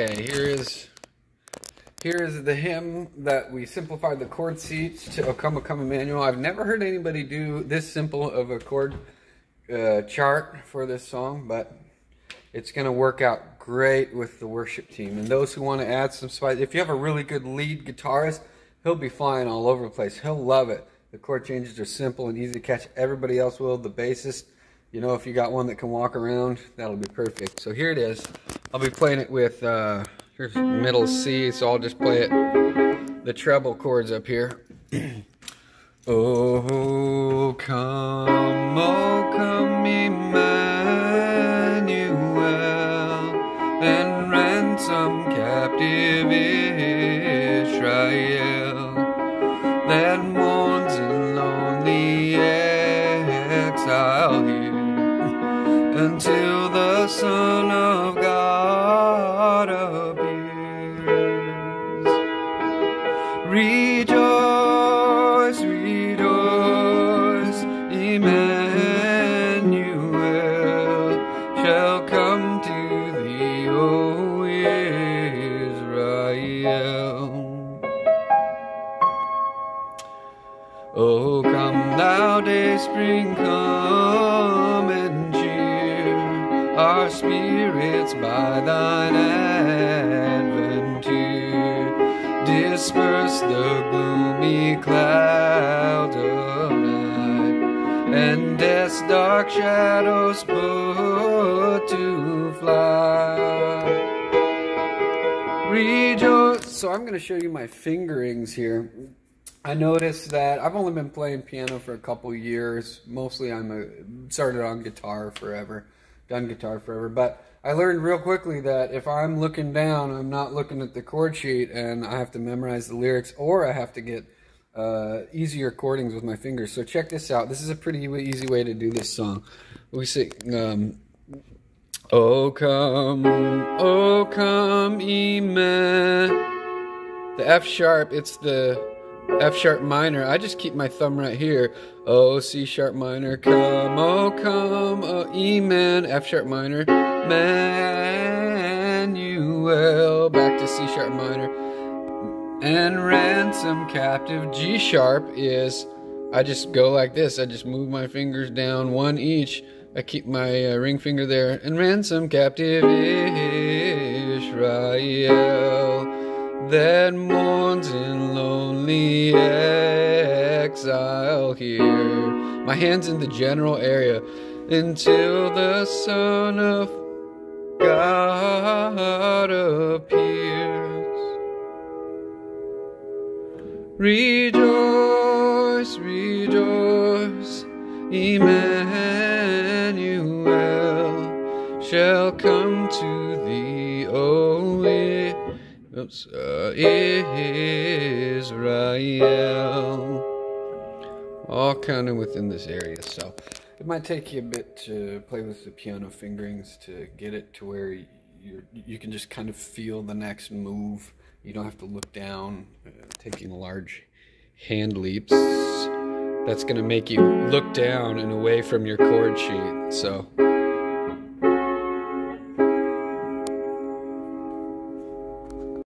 Okay, here is here is the hymn that we simplified the chord sheets to O Come, O Come Emmanuel. I've never heard anybody do this simple of a chord uh, chart for this song, but it's going to work out great with the worship team. And those who want to add some spice, if you have a really good lead guitarist, he'll be flying all over the place. He'll love it. The chord changes are simple and easy to catch. Everybody else will. The bassist, you know, if you got one that can walk around, that'll be perfect. So here it is. I'll be playing it with, uh, here's middle C, so I'll just play it, the treble chords up here. oh, come, oh, come, Emmanuel, Rejoice, rejoice, Emmanuel shall come to thee, O Israel. Oh, come thou day spring, come and cheer our spirits by thine advent Disperse the gloomy clouds of night, and death's dark shadows put to flight. Rejoice. So I'm going to show you my fingerings here. I noticed that I've only been playing piano for a couple years. Mostly I'm a, started on guitar forever, done guitar forever. But I learned real quickly that if I'm looking down, I'm not looking at the chord sheet and I have to memorize the lyrics or I have to get uh, easier chordings with my fingers. So check this out. This is a pretty easy way to do this song. We sing, um, Oh come, oh come, Eman. The F sharp, it's the F sharp minor. I just keep my thumb right here. Oh, C sharp minor, come, oh come, oh E man, F sharp minor, Manuel, back to C sharp minor, and ransom captive. G sharp is, I just go like this. I just move my fingers down one each. I keep my uh, ring finger there, and ransom captive Israel that mourns in lonely exile here. My hands in the general area until the Son of God appears. Rejoice, rejoice, Emmanuel shall come to thee, O oops, uh, Israel. All kind of within this area, so it might take you a bit to play with the piano fingerings to get it to where you you can just kind of feel the next move. You don't have to look down, uh, taking large hand leaps. That's going to make you look down and away from your chord sheet. So.